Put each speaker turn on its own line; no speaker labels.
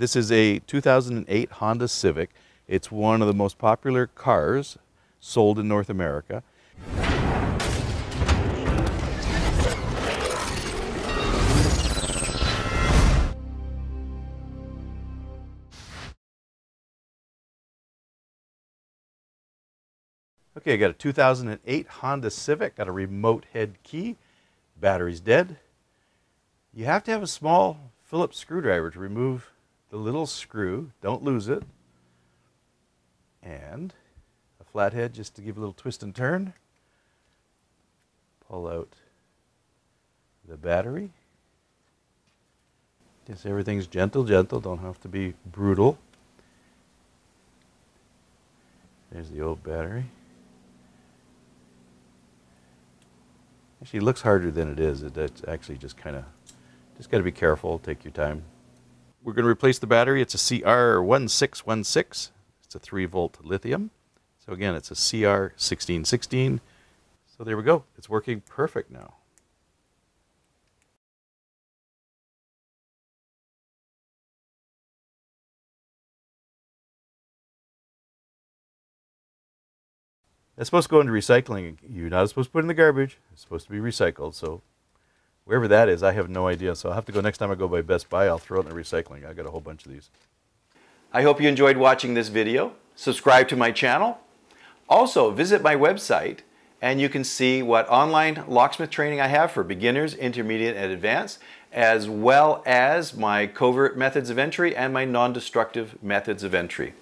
This is a 2008 Honda Civic. It's one of the most popular cars sold in North America. Okay, I got a 2008 Honda Civic, got a remote head key, battery's dead. You have to have a small Phillips screwdriver to remove the little screw, don't lose it, and a flathead just to give a little twist and turn. Pull out the battery. Just everything's gentle, gentle, don't have to be brutal. There's the old battery. Actually, looks harder than it is. It, it's actually just kind of, just got to be careful. Take your time. We're going to replace the battery. It's a CR1616. It's a 3 volt lithium. So again, it's a CR1616. So there we go. It's working perfect now. It's supposed to go into recycling. You're not supposed to put it in the garbage. It's supposed to be recycled. So wherever that is, I have no idea. So I'll have to go next time I go by Best Buy. I'll throw it in the recycling. I got a whole bunch of these.
I hope you enjoyed watching this video. Subscribe to my channel. Also, visit my website and you can see what online locksmith training I have for beginners, intermediate, and advanced, as well as my covert methods of entry and my non-destructive methods of entry.